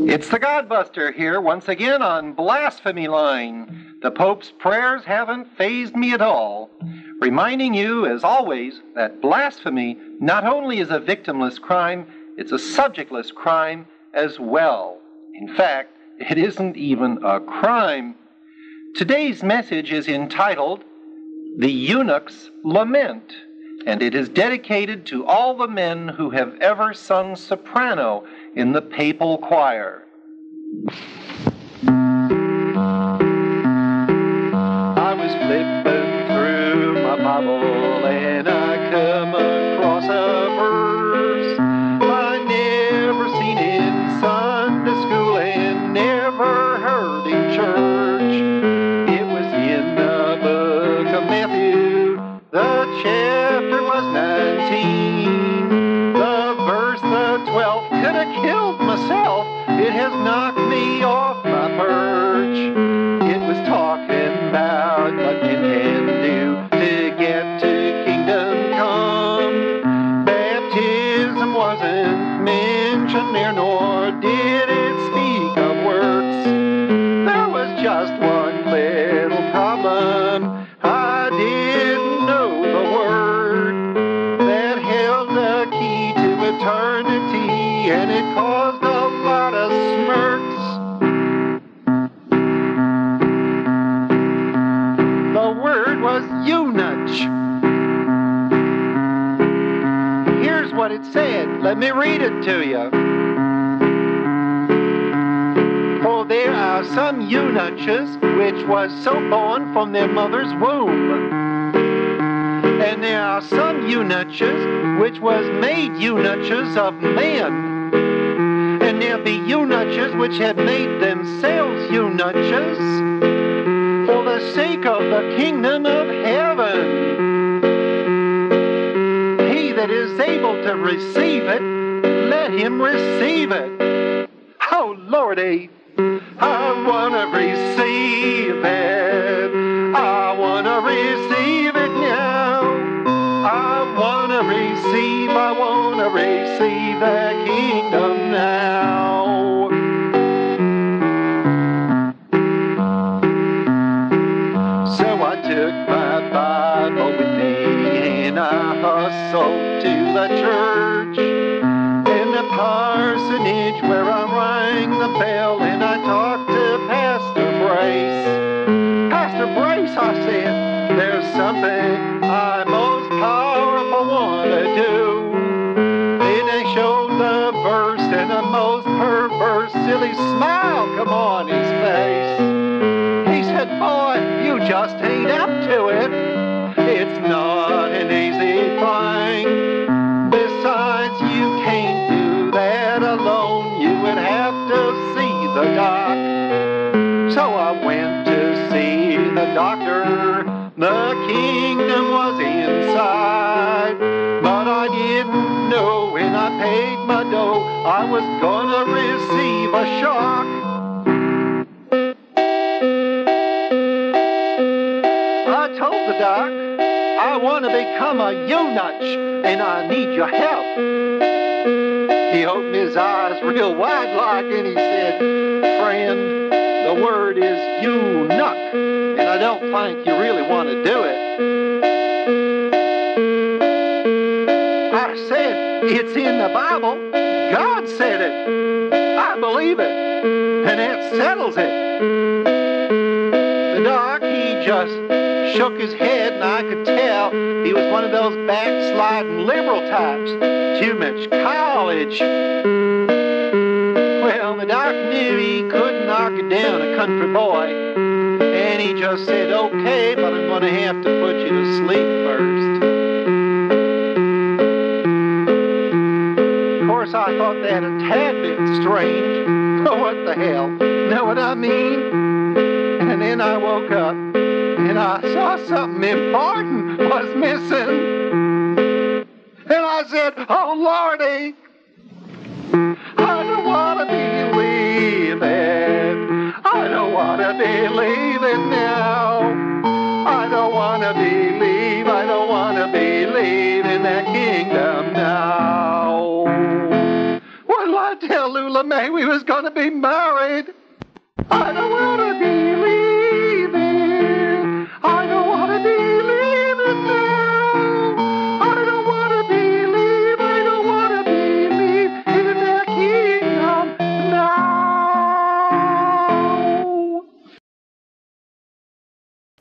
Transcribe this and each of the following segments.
It's the Godbuster here once again on Blasphemy Line. The Pope's prayers haven't fazed me at all. Reminding you, as always, that blasphemy not only is a victimless crime, it's a subjectless crime as well. In fact, it isn't even a crime. Today's message is entitled The Eunuch's Lament, and it is dedicated to all the men who have ever sung soprano in the papal choir. 12th, could have killed myself. It has knocked me off my perch. It was talking about what men can do to get to kingdom come. Baptism wasn't mentioned there, nor did it speak of works. There was just one little it said. Let me read it to you. For there are some eunuchs which was so born from their mother's womb. And there are some eunuchs which was made eunuchs of men. And there be eunuchs which have made themselves eunuchs for the sake of the kingdom of heaven. Able to receive it, let him receive it. Oh, Lordy, I want to receive it. I want to receive it now. I want to receive, I want to receive the kingdom now. So I took my Bible with me and I hustled to the church in the parsonage where I rang the bell and I talked to Pastor Brace. Pastor Brace, I said, there's something I most powerful want to do. Then they showed the verse and the most perverse, silly smile come on his face. He said, Boy, you just ain't up to it. Paid my dough, I was gonna receive a shock. I told the doc, I want to become a eunuch and I need your help. He opened his eyes real wide like and he said, Friend, the word is eunuch, and I don't think you really want to do it. It's in the Bible. God said it. I believe it. And it settles it. The doc, he just shook his head, and I could tell he was one of those backsliding liberal types. Too much college. Well, the doc knew he couldn't knock it down, a country boy. And he just said, okay, but I'm going to have to put you to sleep first. I thought that a tad bit strange. But what the hell? Know what I mean? And then I woke up and I saw something important was missing. And I said, Oh Lordy, I don't want to be leaving. I don't want to be leaving now. I don't want to believe. LeMay we was gonna be married. I don't wanna be leaving. I don't wanna be leaving now. I don't wanna be leaving. I don't wanna be leaving in their kingdom now.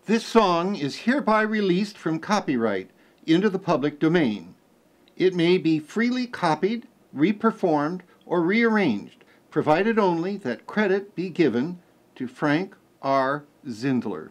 This song is hereby released from copyright into the public domain. It may be freely copied, reperformed, or rearranged, provided only that credit be given to Frank R. Zindler.